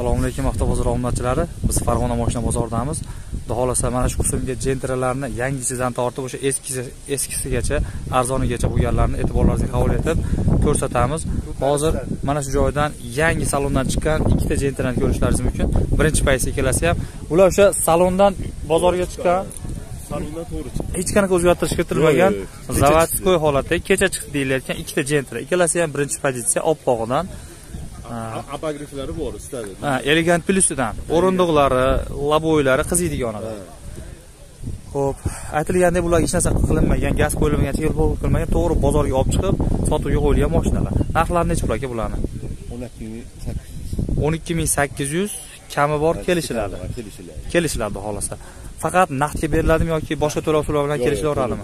assalomu alaykum avtobozor obunachilari biz farg'ona moshina bozoridamiz xudo xohlasa mana shu qismga jentralarni yangisidan tortib o'sha eskisi eskisigacha arzonigacha bo'lganlarini e'tiborlaringizga havola etib ko'rsatamiz. Hozir mana shu joydan yangi salondan chiqqan ikkita jentrani ko'rishlaringiz mumkin. Birinchi paytda ikkalasi ham ular o'sha salondan bozorga chiqqan. Salondan to'g'ri chiqdi hech qanaqa o'zgartirish kiritilmagan заводской holatda kecha chiqdi deyilayotgan ikkita jentra ikkalasi ham birinchi pozitsiya oppog'idan apogriflari bor ustada Ha, elegant plusidan o'rindiqlari laboylari qiziydigan Ha. ho'p aytilgandek bularga hech narsa qilinmagan gaz qo'yilmagan chegil qo'yilmagan to'g'ri bozorga olib chiqib sotuvga qo'yilgan mashinalar. Narxlari nechi pul aka bularni? o'n ikki ming sakkiz o'n ikki ming sakkiz yuz kami bor kelishiladi kelishiladi kelishiladi xohlasa. Faqat naqdga beriladimi yoki boshqa to'lov usullar bilan kelishilaveradimi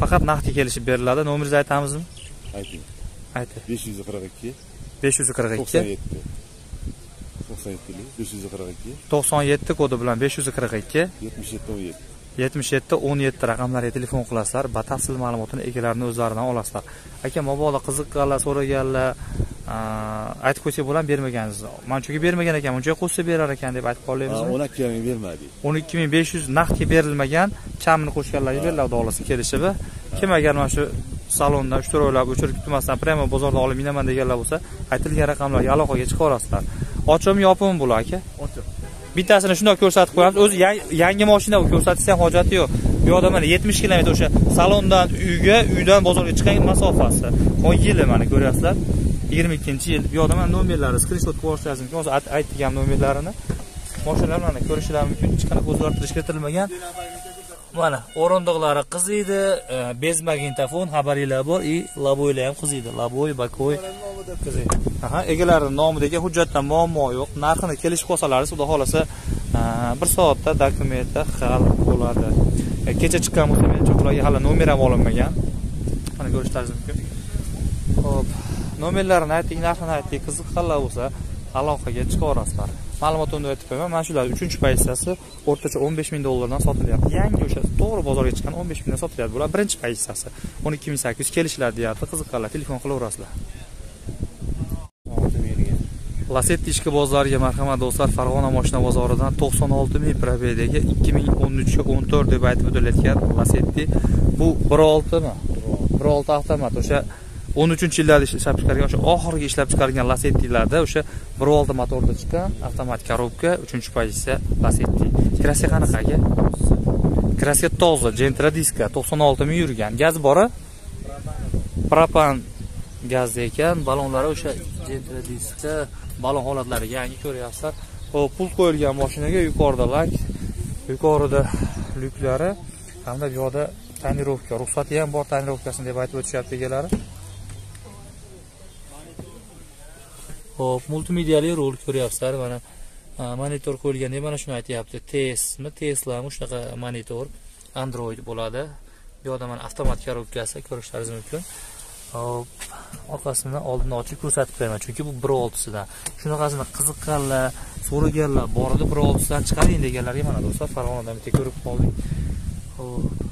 faqat naqdga kelishib beriladi nomeringizni aytamizmi? Ayting. Ayting. besh yuz qirq ikki besh yuz qirq to'qson ikki yetti. to'qson yettili besh yuz qirq ikki. to'qson yetti kodi bilan besh yuz qirq ikki. yetmish yetti o'n yetti. yetmish yetti o'n yetti raqamlariga telefon qilasizlar batafsil ma'lumotini egalarini o'zlaridan olasizlar. Aka mabodo qiziqqanlar so'raganlar aytib qo'ysak bo'ladi bermagansiz. Man chunki bermagan ekan uncha qo'shsa berar ekan deb aytib qolaymizmi o'n ikki ming bermadik o'n ikki ming besh yuz naqdga berilmagan kamini qo'shganlarga beriladi xudo xohlasa kelishib kim agar mana shu salondan uch to'rt oylab o'chirib kutmasdan prямо bozordan olib minaman deganlar bo'lsa aytilgan raqamlarga aloqaga chiqa olasizlar ochimi yopimi bular aka. Bittasini shundoq ko'rsatib qo'yamiz. O'zi yang- yangi mashina bu ko'rsatishni ham hojati yo'q. Bu yoqda mana yetmish kilometr o'sha salondan uyga uydan bozorga chiqqan masofasi. Hozir yili mana ko'ryapsizlar. Yigirma ikkinchi yil. Bu yoqda mana nomerlari skrinshot qilib olishlaringiz mumkin hozir ayt- aytdik ham nomerlarini. Mashinalar mana ko'rishlari mumkin. Hech qanaqa o'zgartirish kiritilmagan mana o'rindiqlari qiziydi e, bez magnitofon xabaringlar bor. И laboylar ham qiziydi laboy bakoy. Aha egalari nomidagi hujjatda muammo yo'q. Narxini kelishib qolsalaringiz xudo xohlasa e, bir soatda dokumentda hal bo'ladi. E, kecha chiqqan bo'lsa menimcha ularga hali nomer ham olinmagan. Mana ko'rishlaringiz mumkin. Ho'p nomerlarini ayting narxini ayting qiziqqanlar bo'lsa aloqaga chiqaverasizlar. Ma'lumotimni aytib qo'yaman. Mana shular uchinchi pozitsiyasi o'rtacha o'n besh ming dollardan sotilyapti. Yangi o'sha to'g'ri bozorga chiqqan o'n besh mingdan sotilyapti. Bular birinchi pozitsiyasi. o'n ikki ming sakkiz yuz kelishlar deyapti. Qiziqqanlar telefon qilaverasizlar. Lasetti ishki bozoriga marhamat do'stlar. Farg'ona moshina bozoridan to'qson olti ming probedaga ikki ming o'n uchga o'n to'rt deb aytib o'tilayotgan lasetti bu bir oltimi? Bir olti avtomat. O'sha o'n uchinchi yillarda ishlab chiqargan o'sha oxirgi ishlab chiqargan lasettilarda o'sha bir olti motorda chiqqan avtomat korobka uchinchi pozitsiya lasetti kraska qanaqa aka? Kraska toza jentra diska to'qson olti ming yurgan. Gaz bora? Propan gazda ekan. Ballonlari o'sha jentra diska ballon holatlari yangi ko'ryapsizlar. Hop pul qo'yilgan mashinaga yuqorida lak yuqorida lyuklari hamda bu yoqda tonirovka ruxsati ham bor tonirovkasini deb aytib o'tishyapti egalari. Hop multimediali rol ko'ryapsizlar mana monitor qo'yilganda mana shuni aytyapti tesmi teslami shunaqa monitor android bo'ladi. Bu yoqda mana avtomat korobkasi ko'rishlaringiz mumkin. Hop orqasini oldini ochib ko'rsatib beraman chunki bu bir oltisidan. Shunaqasini qiziqqanlar so'raganlar bor edi bir oltisidan chiqaring deganlarga mana do'stlar farg'onadan bitta ko'rib qoldik. Hop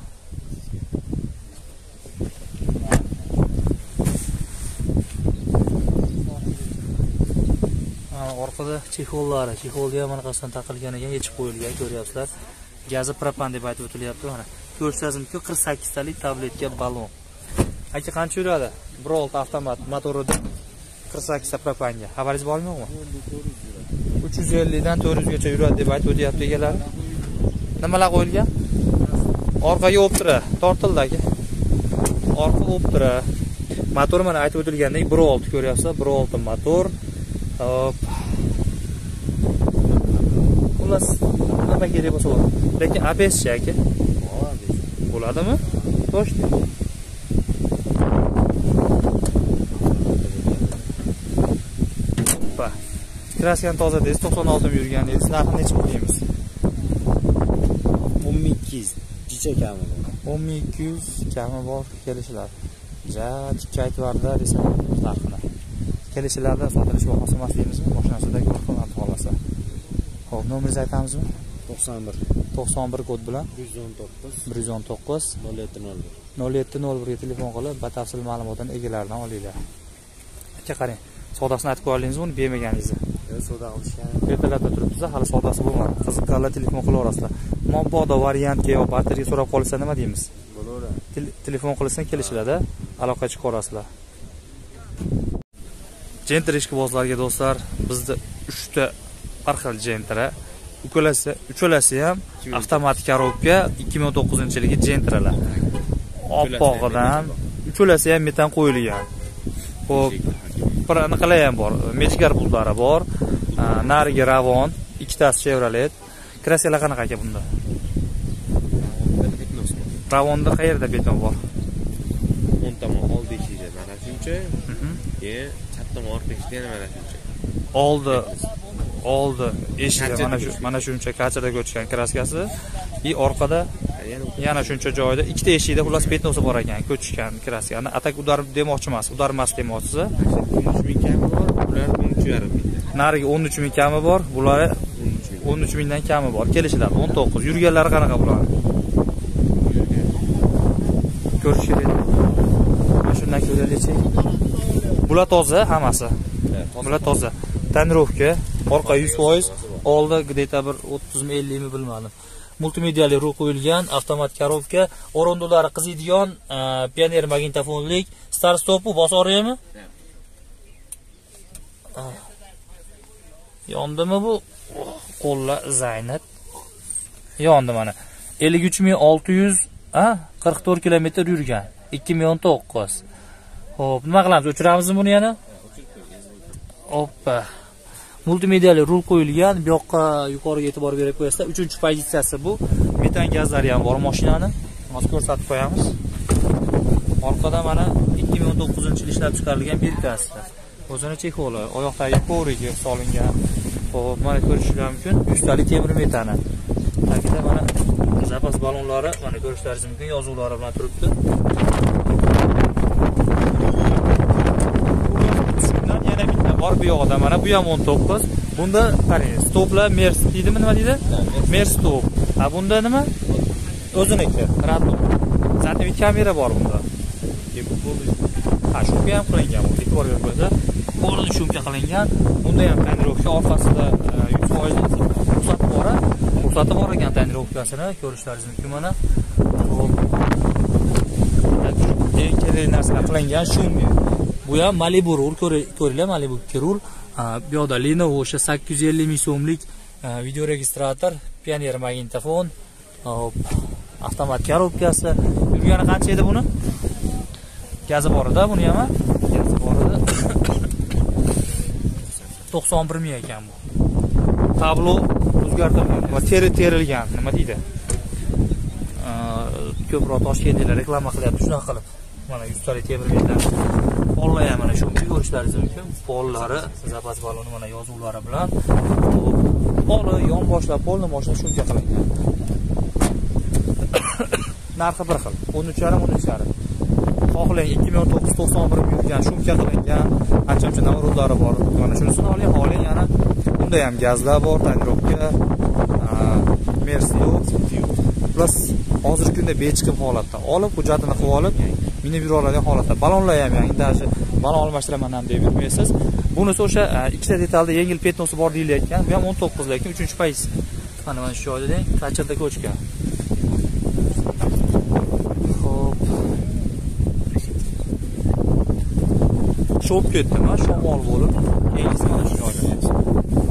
Mana orqada chexollari chexolni ham anaqasidan taqilgan ekan yechib qo'yilgan ko'ryapsizlar. Gazi propan deb aytib o'tilyapti mana. Ko'rishlaringiz mumkin qirq sakkiztalik tabletka ballon. Aka qancha yuradi? Bir olti avtomat motorida qirq sakkizta propanga xabaringiz bormi yo'qmi uch yuz ellikdan to'rt yuzgacha yuradi deb aytib o'tyapti egalari. Nimalar qo'yilgan? Orqaga o'ptira tortildi aka orqa o'ptira motor mana aytib o'tilgandek bir olti ko'ryapsizlar bir olti motor. Hop xullas nima kerak bo'lsa bo'ladi lekin abschi aka bo'ladimi точно Hoppa. kraskani toza deysiz to'qson olti ming yurgan deysiz narxini necha pul deymiz o'n ming ikki yuz jicha kami o'n ming ikki yuz kami bor kelishiladi ja tikka aytib yubordi desam narxini kelishiladi sotilish bahosi emas deymizmi? Mashinasidagi narxini xohlasa. Ho'p nomeringizni aytamizmi? To'qson bir. To'qson bir kod bilan. bir yuz o'n to'qqiz. bir yuz o'n to'qqiz. nol yetti nol bir. nol yetti nol birga telefon qilib batafsil ma'lumotini egalaridan olinglar. Aka qarang savdosini aytib qo'yardingizmi uni bermaganingizni savdo qilishgan ertalabda turibsiz hali savdosi bo'lmadi. Qiziqqanlar telefon qilaverasizlar. Mabodo variantga yo barterga so'rab qolsa nima deymiz? Bo'laveradi. Tel- telefon qilsang kelishiladi aloqa chiqaverasizlar jenter ishqibozlarga do'stlar bizda uchta har xil jentera ukkalasi uchalasi ham avtomatik korobka o'n to'qqizinchi yilgi jenteralar oppog'idan uchalasi ham metan qo'yilgan. Ho'p bir anaqalar ham bor. Mechgar bultlari bor. Narigi ravon ikkitasi chevrolet. Kraskalar qanaqa aka bunda? Ravonda qayerda beton bor o'ng tomon oldi eshigi mana shuncha Mhm. Keyin chap tomon orqa eshigi yana mana shuncha oldi oldi eshigi Kachada mana shu mana shuncha kachada ko'chgan kraskasi. И orqada yana shuncha joyda ikkita eshikda xullas petnosi bor ekan ko'chgan kraskani. Atak udar demoqchi emas udarmas demoqchisi. O'n uch ming kami bor ular o'n uch yarim ming. Narigi o'n uch ming kami bor bular o'n uch mingdan kami bor. Kelishiladi o'n to'qqiz. Yurganlari qanaqa bo'ladi ko'rish kerak ko'raylik bular toza hammasi. Bular toza. Tonirovka orqa yuz foiz oldi где то bir o'ttizmi ellimi bilmadim. Multimediali rul qo'yilgan avtomat korobka o'rindiqlari qiziydigan e, pioner magnitofonlik star stopu bosib Ah. yondimi bu? Qo'llar zaynat yondi mana ellik uch ming olti yuz qirq to'rt kilometr yurgan. ikki ming o'n to'qqiz ho'p nima qilamiz? O'chiramizmi buni yana? Oppa. Multimediali rul qo'yilgan. Bu yoqqa yuqoriga e'tibor berib qo'yasizlar. Uchinchi pozitsiyasi bu. Metan gazlari ham bor mashinani. Hozir ko'rsatib qo'yamiz. Orqada mana ikki ming o'n to'qqizinchi yil ishlab chiqarilgan birkasi o'zini chexoli oyoqdagi kovrigi solingan. Xo'p, mana ko'rishingiz mumkin. Yuztalik temir metani. Tagida mana zapas ballonlari mana ko'rishlaringiz mumkin. Yozuvlari bilan turibdi shundan yana bitta bor bu yog'ida mana bu ham o'n to'qqiz. Bunda qarang stoplar mers deydimi nima deydi? Mers stop. A bunda nima? O'ziniki. Ratom zatvit kamera bor bunda. Ha shumka ham qilingan e'tibor berib qo'lni shumka qilingan. Bunda ham tonirovka orqasida e, yuz foiz ruxsati bor ruxsati bor ekan tonirovkasini ko'rishlaringiz mumkin mana. Kerakli narsalar qilingan shumka bu ham malibu rul ko'ri- ko'ringlar malibu rul. Bu yoqda lenovo o'sha sakkiz yuz ellik ming so'mlik video registrator pioner magnitofon hop avtomat korobkasi yurgani qancha edi buni? Gazi bor edi buni ham gazi bor edi to'qson bir ming ekan bu. Tablo o'zgartirilgan teri terilgan. Nima deydi? Ko'proq toshkentliklar reklama qilyapti. Shunaqa qilib. Mana yuztalik temir metlar pollar mana shu ko'rishlaringiz mumkin pollari zapas baloni mana yozuvlari bilan poli yonboshlab polni moshina shunga qilingan narxi bir xil o'n uch yarim o'n uch yarim. Xohlang ikki million to'qqiz yuz to'qson bir yurgan shumka qilingan ancha muncha navrodlari bor. Mana shunisini oling xohlang yana unda ham gazlar bor tonirovka mersi yo'q plus hozirgi kunda bechiqim holatda. Olib hujjatini qilib olib minib yura oladigan holatda. Balonlar ham yangi даже balon almashtiraman ham deb yurmaysiz. Bunisi o'sha e, ikkita detalda yengil petnosi bor deyilayotgan. Bu ham o'n to'qqiz lekin uchinchi pozitsiya mana mana shu joyda kachirda ko'chgan. Ho'p shop ketdimi shamol bo'lib keyingisi mana shu joyda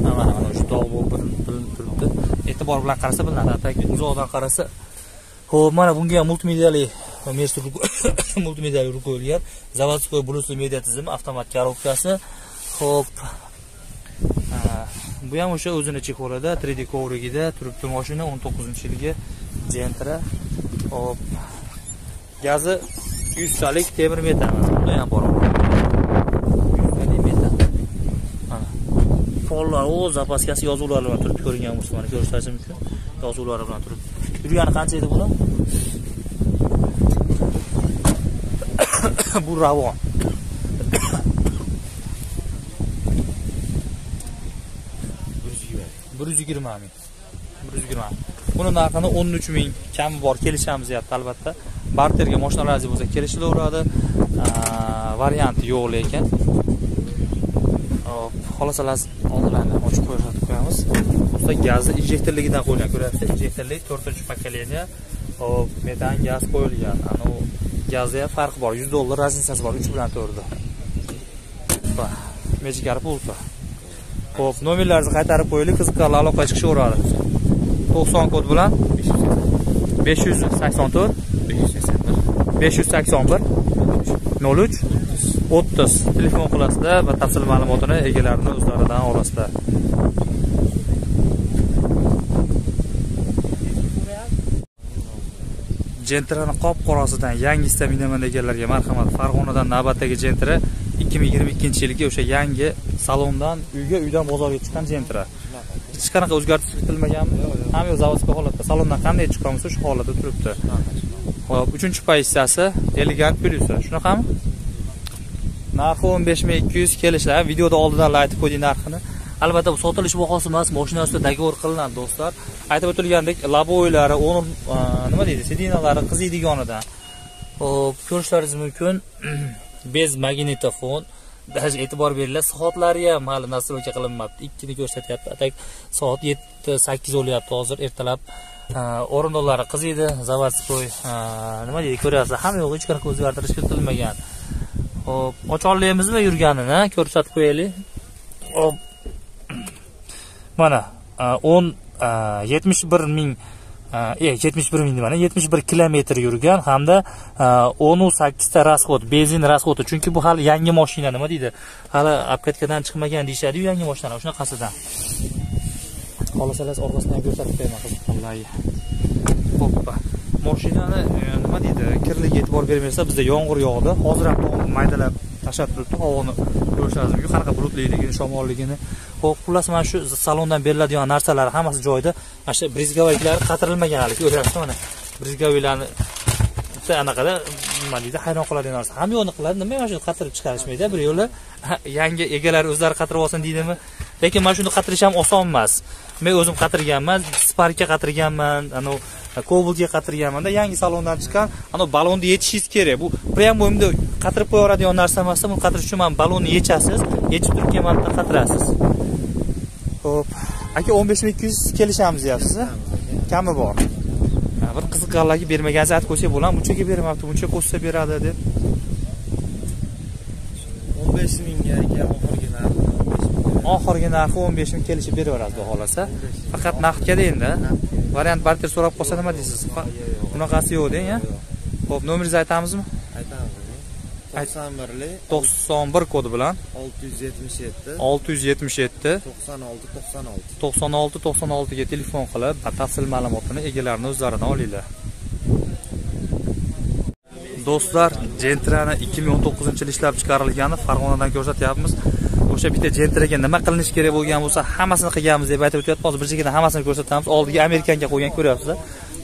mana mana shu dog' bo'lib bilinib turibdi e'tibor bilan qarasa bilinadi. Uzoqdan qarasa ho'p mana bunga ham multimediali mersi multimediali rul qo'yilgan заводской bluetooth media tizimi avtomat korobkasi ho'p bu ham o'sha o'zini chexolida 3d kovrigida turibdi mashina 19 yilgi gentra ho'p gazi 100 talik temir metan bunda ham bor mana pollar o zapaskasi yozuvlari bilan turibdi ko'ringan bo'lsa mana ko'rsatishim mumkin yozuvlari bilan turibdi yurgani qancha edi buni bu ravon bir yuz yigirma ming bir yuz yigirma buni narxini o'n uch ming kami bor kelishamiz deyapti albatta barterga mashinalaringiz bo'lsa kelishilaveradi varianti yo'q lekin Hop, xohlasangiz hozirlarni ochib ko'rsatib qo'yamiz bo'lsa gazni injektorligidan qo'yilgan ko'ryapsiz? Injektorlik to'rtinchi pokoleniya hop metan gaz qo'yilgan. Anavi gazda ham farq bor. Yuz dollar razницasi bor uch bilan to'rtda mechgar pulti. Ho'p nomerlaringizni qaytarib qo'yaylik qiziqqanlar aloqaga chiqishaveradi to'qson kod bilan besh yuz sakson to'rt. besh yuz sakson bir. nol uch o'ttiz. Telefon qilasizlar batafsil ma'lumotini egalarini o'zlaridan olasizlar. Jentrani qop qorasidan yangisida minaman deganlarga marhamat. Farg'onadan navbatdagi jentra ikki ming yigirma ikkinchi yilgi o'sha yangi salondan uyga uydan bozorga chiqqan jentra hech qanaqa o'zgartirish kiritilmaganmi ham yo'q zavodskiy holatda. Salondan qanday chiqqan bo'lsa shu holatda turibdi. Hop uchinchi pozitsiyasi elegant plyusi shunaqami? Narxi o'n besh ming ikki yuz kelishlar videoda oldindan aytib qo'ydik narxini. Albatta bu sotilish bahosi emas moshina ustida договор qilinadi do'stlar. Aytib o'tilgandek laboylari o'rin e, nima deydi sedinalari qiziydiganidan hop ko'rishlaringiz mumkin. Bez magnitofon. Даже e'tibor beringlar soatlari ham hali nastroyka qilinmabdi. Ikkini ko'rsatyapti. Atak soat yetti sakkiz bo'lyapti hozir ertalab. E, o'rindiqlari qiziydi заводской e, nima deydi ko'ryapsizlar hamma yo'q hech qanaqa o'zgartirish kiritilmagan. Hop ocholmaymizmi yurganini ko'rsatib qo'yaylik. Hop mana e, o'n e, yetmish bir ming e, yetmish bir ming nimani yetmish bir kilometr yurgan hamda o'nu sakkizta расход benzin расходi chunki bu hali yangi moshina nima deydi? Hali обкатkadan chiqmagan deyishadiyu yangi mashinalar shunaqasidan. Xohlasangiz orqasidan ko'rsatib beraman qiziqqanlarga hoppa. Moshinani nima deydi? Kirligiga e'tibor bermaysiz bizda yomg'ir yog'di. Hozir ham maydalab tashlab turibdi. Havoni ko'rishlaringiz mumkin qanaqa bulutliligini shamolligini ho'p xullas mana shu salondan beriladigan narsalar hammasi joyida. Mana shu brizgovoylar qatirilmagan hali ko'ryapsiz mana? Brizgovoylarni bitta anaqada nima deydi hayron qoladigan narsa. Hamma yoqni qiladi nima mana shuni qatirib chiqarishmaydi bir yo'li yangi egalari o'zlari qatirib olsin deydimi? Lekin mana shuni qatirish ham oson emas. Men o'zim qatirganman sparkka qatirganman anavi kobaltga qatirganmanda yangi salondan chiqqan anavi balonni yechishingiz kerak. Bu прям qatirib qo'yaveradigan narsa emas buni qatirish uchun mana balonni yechasiz yechib turib keyin mana qatirasiz. Ho'p aka o'n besh ming ikki yuz kelishamiz deyapsiz kami bor. Bir qiziqqanlarga bermagansiz aytib qo'ysak bo'ladimi bunchaga bermabdi buncha qo'shsa beradi deb. O'n besh mingga aka oxirgi narxi oxirgi narxi o'n besh ming kelishib beraveradi xudo xohlasa faqat naqdga endi variant barter so'rab qolsa nima deysiz? Bunaqasi yo'q deng a ho'p nomeringizni aytamizmi? aytamiz to'qson birlik to'qson bir kodi bilan. olti yuz yetmish yetti. olti yuz yetmish yetti. to'qson olti to'qson olti. to'qson olti to'qson oltiga telefon qilib batafsil ma'lumotini egalarini o'zlaridan olinglar. Do'stlar jentrani ikki ming o'n to'qqizinchi yil ishlab chiqarilgani farg'onadan ko'rsatyapmiz. O'sha bitta jentraga nima qilinishi kerak bo'lgan bo'lsa hammasini qilganmiz deb aytib o'tyapti. Hozir bir chekkadan hammasini ko'rsatamiz oldiga amerikanka qo'ygan ko'ryapsizlar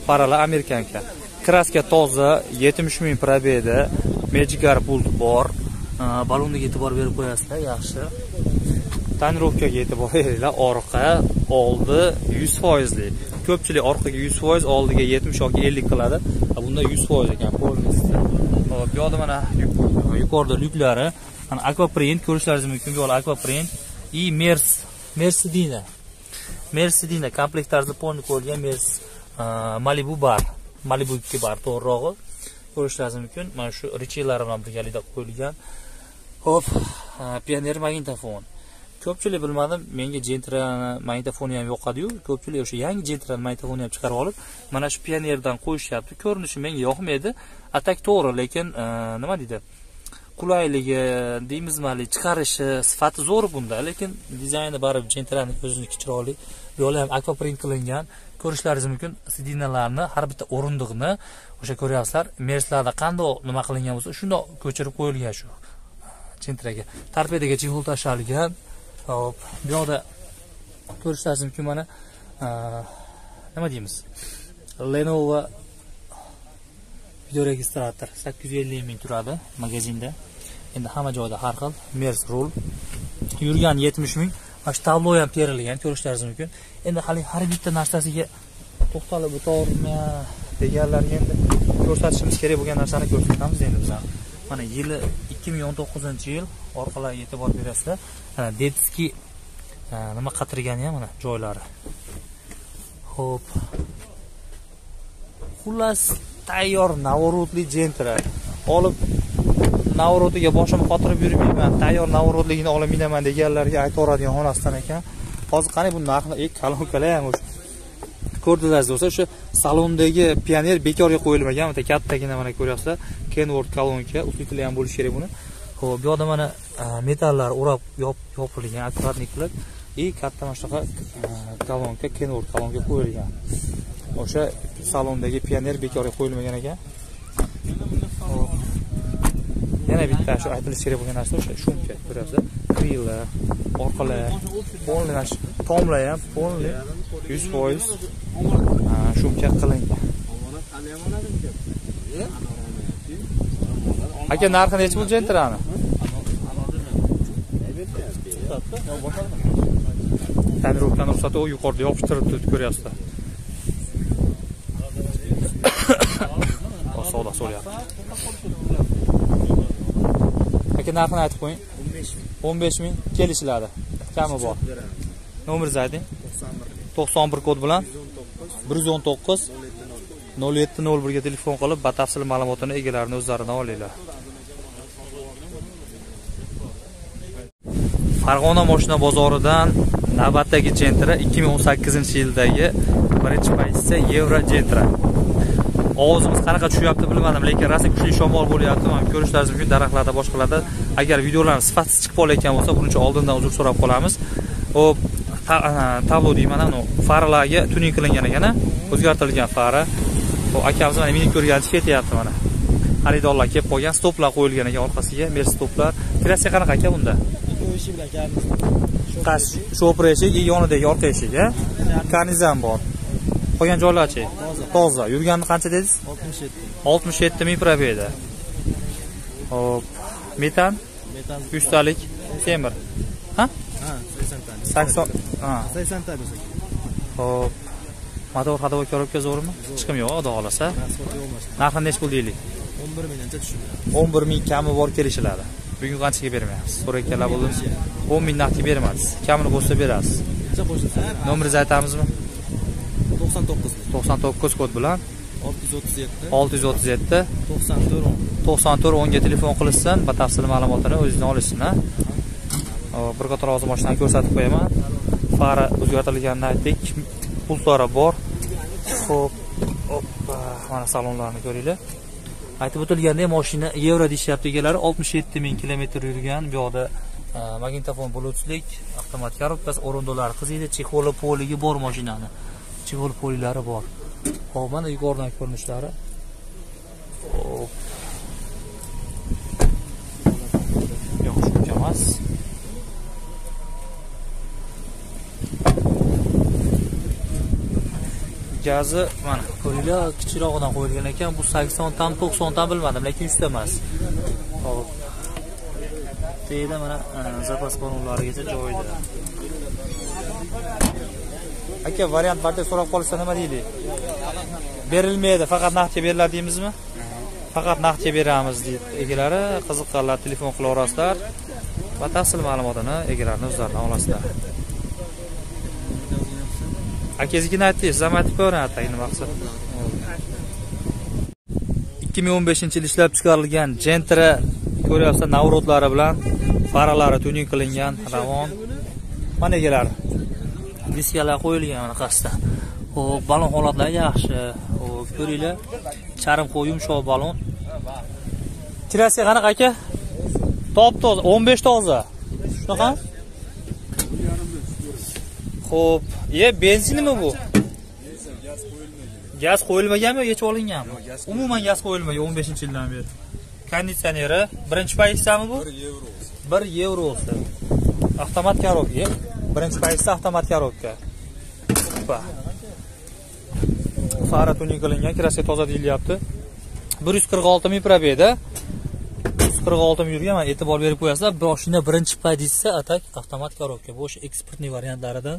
paralar amerikanka. Kraska toza yetmish ming probeda mejigar pult bor. Baloniga e'tibor berib qo'yasizlar yaxshi. Tonirovkaga e'tibor beringlar orqa oldi yuz foizli. Ko'pchilik orqaga yuz foiz oldiga yetmish yoki ellik qiladi. Bunda yuz foiz ekan полностью hop bu yoqda mana yuqorida lyuklari mana akvaprint ko'rishlaringiz mumkin bu yoqda akvaprint и mers mersedina mersedina komplekt tarzida polni qo'yilgan mers malibu bar. Malibu ikki bar to'g'rirog'i ko'rishlaringiz mumkin mana shu richilar bilan birgalikda qo'yilgan. Ho'p pioner magnitofon. Ko'pchilik bilmadim menga jentrani magnitofoni ham yoqadiyu. Ko'pchilik o'sha yangi jentrani magnitofoni ham chiqarib olib mana shu pionerdan qo'yishyapti. Ko'rinishi menga yoqmaydi. Atak to'g'ri lekin e, nima deydi? Qulayligi deymizmi haligi? Chiqarishi sifati zo'r bunda lekin dizayni baribir jentrani o'ziniki chiroyli bu yoqda ham akvaprint qilingan. Ko'rishlaringiz mumkin sidinalarni har bitta o'rindiqni o'sha ko'ryapsizlar merslarda qandoq nima qilingan bo'lsa shundoq ko'chirib qo'yilgan shu jentraga. Torpedaga chexol tashlangan. Hop bu yoqda ko'rishlaringiz mumkin mana nima deymiz? Lenovo videoregistrator sakkiz yuz ellik ming turadi magazinda. Endi hamma joyda har xil mers rul yurgan yetmish ming. Mana shu tablo ham terilgan ko'rishlaringiz mumkin. Endi hali har bitta narsasiga to'xtalib o'taverma deganlarga endi ko'rsatishimiz kerak bo'lgan narsani ko'rsatamiz endi biz mana yili ikki ming o'n to'qqizinchi yil orqalariga e'tibor berasizlar. Mana detskiy e, nima qatirgani ham mana joylari? Ho'p xullas tayyor navorotli jentra olib navorodiga boshimni qotirib yurmayman. Tayyor navorodligini olib minaman deganlarga aytaveradigan xonasidan ekan. Hozir qani bu narxi e kolonkalar ham o'sha. Ko'rdilar bo'lsa o'sha salondagi pioner bekorga qo'yilmagan bitta kattagina mana ko'ryapsizlar kenword kolonka uslublari ham bo'lishi kerak buni. Ho'p bu yoqda mana e, metallar o'rab yopilgan аккуратный qilib и katta mana shunaqa e, kolonka kenword kolonka qo'yilgan. O'sha salondagi pioner bekorga qo'yilmagan ekan. Yana bitta shu aytilishi kerak bo'lgan narsa o'sha shumka ko'ryapsizlar krila orqalar полный mana shu tomlar ham полный yuz foiz shumka qilingan aka narxi nechi bu jentrani tonirovkani ruxsati u yuqorida yopishtiribdi ko'ryapsizlar Hozir savdo so'rayapti aka narxini aytib qo'ying. 15 ming. O'n besh ming. Kelishiladi kami bor. Nomeringizni ayting. 91 to'qson bir kod bilan. 119 bir yuz o'n to'qqiz nol yetti nol birga telefon qilib batafsil ma'lumotini egalarini o'zlaridan olinglar. Farg'ona moshina bozoridan navbatdagi jentra 2018 yildagi birinchi pozitsiya yevro jentra ovozimiz qanaqa tushyapti bilmadim lekin rosa kuchli shamol bo'lyapti. Mana ko'rishlaringiz mumkin daraxtlarda boshqalarda agar videolarni sifatsiz chiqib qolayotgan bo'lsa buning uchun oldindan uzr so'rab qolamiz. Hop tablo deyman anu faralarga tuning qilingan ekan o'zgartirilgan fara. Hop akamiz mana meni ko'rgani ketyapti mana. Xaridorlar kelib qolgan stoplar qo'yilgan ekan orqasiga mer stoplar. Kraska qanaqa aka bunda? Eshik bilan shopir eshik yonidagi orqa eshik karnizam bor qolgan joylarchi toza. Yurgani qancha dedingiz? 67 oltmish yetti ming probeyda hop metan? Metan. Yuztalik. Temir? Ha? Ha 80 ta sakson ha. 80 ta bo'lsa hop motor ходовой коробка zo'rmi chiqim yo'q xudo xohlasa narxini nechi pul deylik? 11 mingdancha tushiradi o'n bir ming kami bor kelishiladi. Bugun qanchaga bermayapsiz? So'rayotganlar bo'ldi o'n ming naqdga bermaysiz kamini bo'lsa berasiz. Necha qo'shilsa aytamizmi 99 to'qson to'qqiz kod bilan. 637 olti yuz o'ttiz yetti. 94 to'qson to'rt o'nga telefon qilishsin batafsil ma'lumotini o'zingizdan olishsin bir qator hozir mashinani ko'rsatib qo'yaman. Fara o'zgartirilganini aytdik. Pultlari bor. Ho'p hoppa mana salonlarni ko'ringlar. Aytib o'tilgandek mashina yevro deyishyapti egalari. oltmish yetti ming kilometr yurgan bu yoqda magnitofon bluetoothlik avtomat korobkasi o'rindiqlari qiziydi. Chexoli poligi bor mashinani chexol polilari bor. Hop mana yuqoridan ko'rinishlari. Hop. yo'q shuncha emas. Gazi mana ko'ringlar kichikrog'idan qo'yilgan ekan. Bu sakson tam bilmadim lekin yuzta emas hop tagida mana e, zapas ballonlarigacha joyida. Aka variant barcha so'rab qolishsa nima deylik berilmaydi. Faqat naqdga beriladi deymizmi? Faqat naqdga beramiz deydi egalari. Qiziqqanlar telefon qilaverasizlar batafsil ma'lumotini egalarini o'zlaridan olasizlar. Akangiznikini aytdingiz siz ham aytib ko'ring nima maqsad? Ikki ming o'n beshinchi yil ishlab chiqarilgan jentra ko'ryapsizlar navrodlari bilan faralari tuning qilingan ravon. Mana egalari. Diskalar qo'yilgan bunaqasidan ho'p balon holatlari yaxshi. Ho'p ko'ringlar charm qo'y yumshoq balon. Kirasiya qanaqa aka? Top toza o'n besh toza. Shunaqa? Ho'p e benzinmi bu? Gaz qo'yilmaganmi yechib olinganmi? Umuman gaz qo'yilmagan o'n beshinchi yildan beri. Konditsioneri birinchi pozitsiyami bu? Bir yevro bo'lsa avtomat коробка birinchi pozitsiya avtomat коробка Hoppa. fara tuning qilingan kraska toza deyilyapti. bir yuz qirq olti ming probeda bir yuz qirq olti ming yurgan mana e'tibor berib qo'yasizlar mashina birinchi pozitsiya atak avtomat коробка bu o'sha eksportniy variantlaridan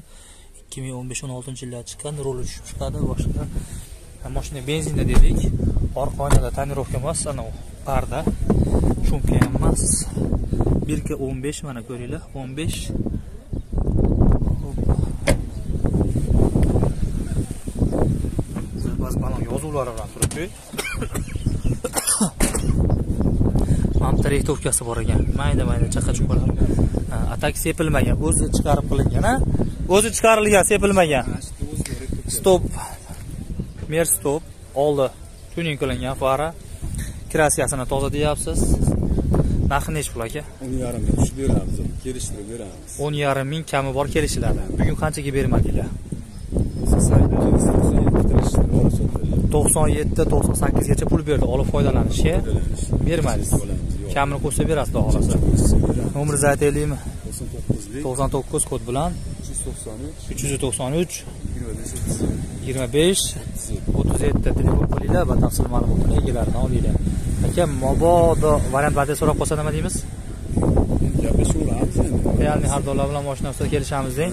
ikki ming o'n besh o'n oltinchi yillarda chiqqan ruli tushib chiqadi boshqa mashina benzinda dedik. Orqa oynada tonirovka emas anavi parda. Shumka ham emas belka o'n besh mana ko'ringlar o'n besh bilan turibdi. Mana bitta rektovkasi bor ekan. Mayda mayda chaqa chuqalar atak sepilmagan. O'zi chiqarib qilingan a o'zi chiqarilgan sepilmagan. Stop. Mer stop. Oldi. Tuning qilingan fara. Kraskasini toza deyapsiz narxi nechi pul aka? O'n yarimga tushib beramiz kelishtirib beramiz. O'n yarim ming kami bor kelishiladi. Bugun qanchaga bermadinglar to'qson yetti to'qson sakkizgacha pul berdi. Olib foydalanishga bermadingiz kamini qo'shsa berasiz xudo xohlasa nomeringizni aytaylikmi to'qson to'qqizlik to'qson to'qqiz kod bilan uch yuz to'qson uch uch yuz to'qson uch yigirma besh o'ttiz yetti telefon qilinglar batafsil ma'lumotini egalaridan olinglar. Aka mabodo variant batida so'rab qolsa nima deymiz? Realniy xaridorlar bilan moshina ustida kelishamiz deng.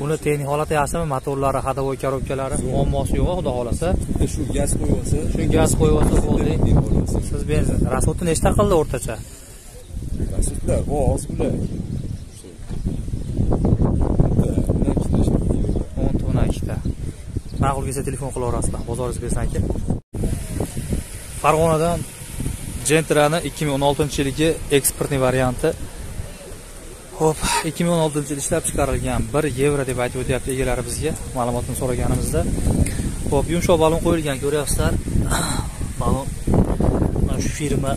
Buni texnik holati yaxshimi motorlari ходовой коробkalari muammosi yo'q xudo xohlasa. Shu gaz qo'yib olsa shu gaz qo'yib olsa bo'ldi. siz benzin. Расходni nechta qildi o'rtacha? Rasudlar oz bular o'n ikkita. Ma'qul kelsa telefon qilaverasizlar bozoringiz bersin aka farg'onadan gentrani ikki ming o'n oltinchi yilgi eksportniy varianti Xo'p, 2016-yil ishlab chiqarilgan 1 yevro deb aytib o'tyapti egalari bizga ma'lumotni so'raganimizda. Xo'p, yumshoq balon qo'yilgan ko'ryapsizlar. Balon. Mana shu firma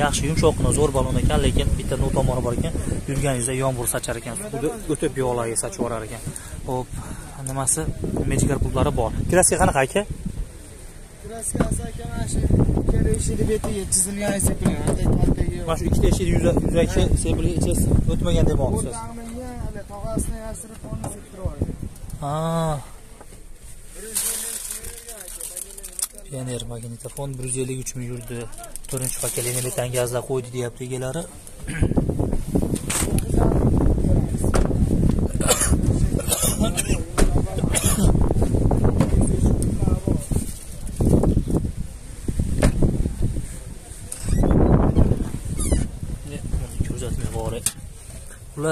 yaxshi yumshoqqina zo'r balon ekan lekin bitta no tomoni bor ekan. Yurganingizda yomg'ir sachar ekan suvni o'tib yoqlarga sachib yuborar ekan. Xo'p, nimasi? Mejigar bulblari bor. Kraska qanaqa aka? Kraskasi aka mana shu ikkala eshigi betiga chizilgan sepilgan. Tagiga mana shu ikkita eshik yuza- yuzaki sepilgan ichasi o'tmagan demoqchisiz hali tog'asini yasirib septirib yuborgan. ha. Pioner magnitofon bir yuz ellik uch ming yurdi to'rtinchi pokoleniya metan gazlar qo'ydi deyapti egalari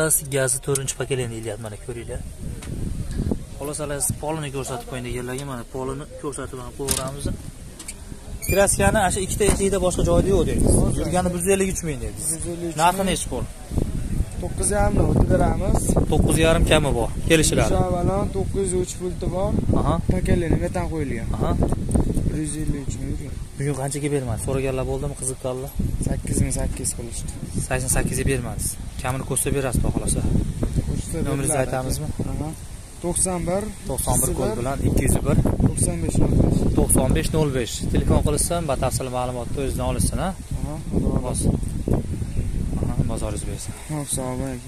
xullas gazi to'rtinchi pokoleniya deyapti mana ko'ringlar. Xolos siz polini ko'rsatib qo'ying deganlarga mana polini ko'rsatib qo'yaveramiz kraskani ana shu ikkita eshikda boshqa joyda yo'q dedingiz yurgani bir yuz ellik uch ming dedingiz 153 narxi nechi pul to'qqiz yarimni o'tib beramiz. to'qqiz yarim kami bor kelishiladi. O'sha balon 903 pulti bor. Pakelini metan qo'yilgan. aha. 153 ming yurgan. bugun qanchaga bermadi? So'raganlar bo'ldimi qiziqqanlar? 8008 qilishdi. sakson sakkizga bermadingiz kamini ko'rsa berasiz xudo xohlasa nomeringizni aytamizmi? Aha. 91 to'qson bir kod bilan ikki yuz bir. 95 15. to'qson besh nol besh. Telefon qilishsin batafsil ma'lumotni o'zidan olishsin xohlasa. Aha, bozoringiz bersin. Sog' bo'ling.